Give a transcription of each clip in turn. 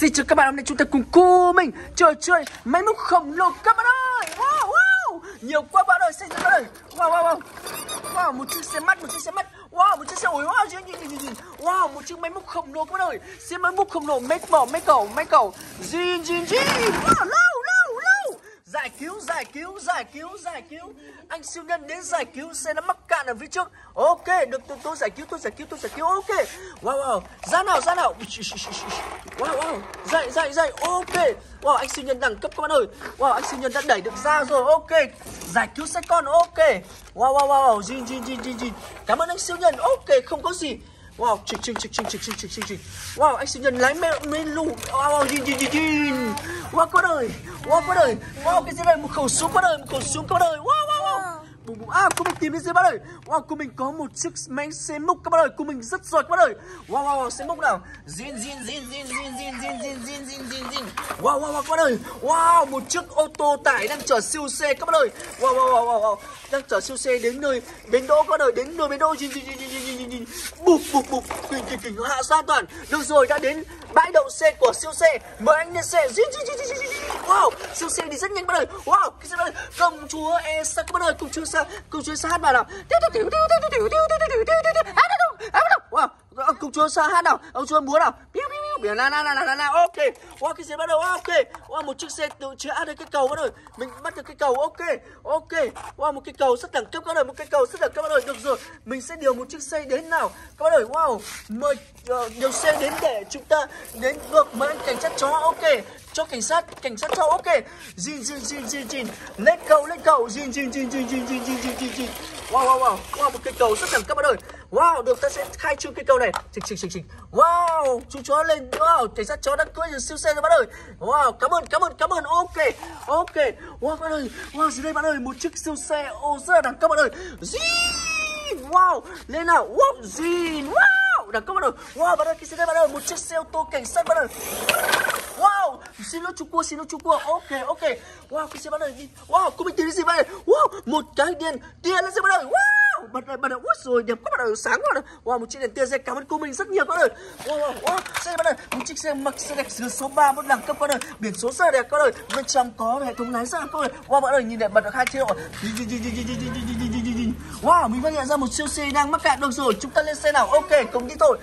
Xin chào các bạn, hôm nay chúng ta cùng cô mình chơi chơi máy móc khổng lồ các bạn ơi. Wow, wow. Nhiều quá bạn ơi, xin chào các bạn ơi. Wow, wow, wow. Wow, một chiếc xe mắt, một chiếc xe mắt Wow, một chiếc xe ủi, wow, nhìn, nhìn, nhìn, nhìn. Wow, một chiếc máy móc khổng lồ các bạn ơi. Xe máy móc khổng lồ, mấy bỏ, mấy cầu, mấy cầu. Zin, zin, zin Wow, cứu, giải cứu, giải cứu, giải cứu. Anh siêu nhân đến giải cứu xe nó mắc cạn ở phía trước. Ok, được tôi, tôi giải cứu, tôi giải cứu, tôi giải cứu. Ok. Wow, wow, ra nào, ra nào. Wow, wow, dậy, dậy, dậy. Ok. Wow, anh siêu nhân đẳng cấp các bạn ơi. Wow, anh siêu nhân đã đẩy được ra rồi. Ok. Giải cứu xe con, ok. Wow, wow, wow, Jin, Jin, Jin, Jin, Jin. Cảm ơn anh siêu nhân, ok, không có gì. Wow, chịch chịch chịch chịch chịch chịch chịch chịch. Wow, anh sinh nhân lái mẹ mê lù. Wow, wow, nhìn nhìn nhìn nhìn. Wow, quá đời. Wow, quá đời. Wow, cái gì đây một khẩu súng quá đời, một khẩu súng quá đời. Wow, wow, wow. Bùm bùm. À, cô mình tìm đến gì bác ơi. Wow, cô mình có một chiếc máy xe múc các bạn ơi. Cô mình rất giỏi các bạn ơi. Wow, wow, wow, xe múc nào. Zin zin zin zin zin zin zin zin zin zin zin zin. Wow, wow, wow các bác ơi. Wow, một chiếc ô tô tải đang chở siêu xe các bạn ơi. Wow, wow, wow, wow, wow. Đang chở siêu xe đến nơi bến đỗ các bác ơi, đến nơi bến đỗ. Zin zin zin zin zin zin zin. Bụp bụp bụp. Kình kình kình hạ sát toàn. Được rồi, đã đến bãi đậu xe của siêu xe. Mời anh lên xe. Wow, siêu xe đi rất nhanh bạn ơi. Wow, cái xe này công chúa Elsa các bạn ơi, công chúa Elsa, công chúa Elsa hát bài nào? tiêu tiêu tiêu tiêu tiêu tiêu tiêu tiêu tiêu tiêu tiêu tiêu À đâu, à đâu. Wow, công chúa Elsa hát nào? Ông chúa múa nào? tiêu piu piu. Biển la la. Ok. Wow, cái xe bắt đầu. Ok. Wow, một chiếc xe tự chế được cái cầu bắt đầu. Mình bắt được cái cầu. Ok. Ok. Wow, một cái cầu rất đẳng cấp các bạn ơi, một cái cầu rất đẳng cấp các bạn ơi. Được rồi, mình sẽ điều một chiếc xe đến nào. Các bạn ơi, wow, mời uh, điều xe đến để chúng ta đến được mời anh cảnh sát chó. Ok cho cảnh sát cảnh sát cho ok zin zin zin zin zin lên cầu lên cầu zin zin zin zin zin zin zin zin zin wow wow wow wow một cái cầu rất đẳng cấp bạn ơi wow, được, ta sẽ khai trương cây cầu này. Chỉnh chỉnh chỉnh chỉnh wow chú chó lên. Wow, cảnh sát chó đang cưỡi được siêu xe rồi bạn ơi. Wow, cảm ơn cảm ơn cảm ơn. Ok ok. Wow bạn ơi. Wow, dưới đây bạn ơi, một chiếc siêu xe. Ô, rất là đẳng cấp bạn ơi. Zin, wow. Lên nào. Wow, zin, wow. Đẳng cấp bạn ơi. Wow bạn ơi, cái xe đây bạn ơi, một chiếc xe ô tô cảnh sát bạn ơi. Wow, xin lỗi chú cua, xin lỗi chú cua. Ok ok. Wow, cái xe bạn ơi? Wow cô mình tìm cái gì vậy? Wow, một cái đèn đèn lên xe bạn ơi. Wow bật này bật này ui rồi đẹp quá bạn ơi sáng quá rồi wow một chiếc đèn tia xe cảm ơn cô mình rất nhiều các ơi wow wow wow xe bạn ơi một chiếc xe mặc xe đẹp dưới số 3 một đẳng cấp các ơi biển số xe đẹp các ơi bên trong có hệ thống lái xe là các bạn ơi wow bạn ơi nhìn đẹp bật được hai triệu wow mình phát hiện ra một siêu xe đang mắc cạn được rồi chúng ta lên xe nào ok cùng đi thôi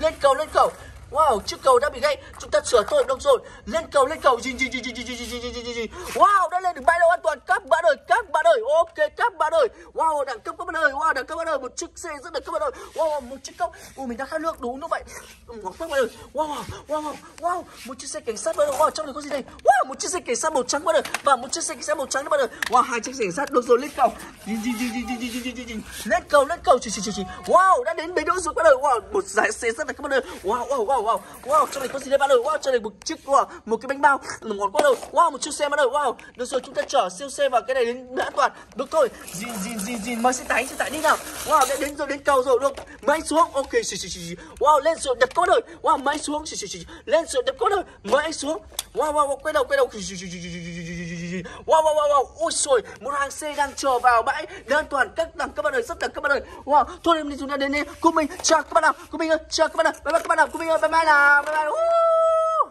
lên cầu lên cầu Wow, chiếc cầu đã bị gãy, chúng ta sửa thôi được rồi. Lên cầu, lên cầu. Gì gì gì gì gì gì gì gì gì gì. Wow, đã lên được bay đâu an toàn các bạn ơi, các bạn ơi. Ok các bạn ơi. Wow, đẳng cấp các bạn ơi. Wow, đẳng cấp các bạn ơi. Một chiếc xe rất đẳng cấp các bạn ơi. Wow, một chiếc cốc. ui mình đang khát nước đúng như vậy. Ngọt các bạn ơi. Wow, wow, wow. Một chiếc xe cảnh sát bạn ơi. Wow, trong này có gì đây? Wow, một chiếc xe cảnh sát màu trắng bạn ơi. Và một chiếc xe cảnh sát màu trắng các bạn ơi. Wow, hai chiếc xe cảnh sát được rồi lên cầu. Gì gì gì gì gì gì gì gì. Lên cầu, lên cầu. Chỉ chỉ chỉ chỉ. Wow, đã đến bến đỗ rồi các bạn ơi. Wow, một dải xe rất là các bạn ơi. Wow, wow, wow, wow. Wow, trong này có gì đây bạn ơi? Wow, trong này một chiếc wow, một cái bánh bao ngọt quá đâu. Wow, một chiếc xe bạn ơi. Wow, được rồi chúng ta chở siêu xe vào cái này đến an toàn. Được thôi. Zin zin zin zin mời sẽ tải sẽ tải đi nào. Wow, đã đến rồi đến cầu rồi được. Máy xuống. Ok, xì xì xì. Wow, lên rồi đập con rồi. Wow, máy xuống. Xì xì xì. Lên rồi đập con rồi. máy xuống. Wow, wow, wow, quay đầu quay đầu. Wow, wow, wow, wow. Ôi trời, một hàng xe đang chờ vào bãi đơn toàn các đẳng các bạn ơi, rất đẳng các bạn ơi. Wow, thôi em đi chúng ta đến đây. Cùng mình chào các bạn nào. Cùng mình ơi, chào các bạn nào. Bye bye các bạn nào. Cùng mình ơi, bye bye nào. Bye bye.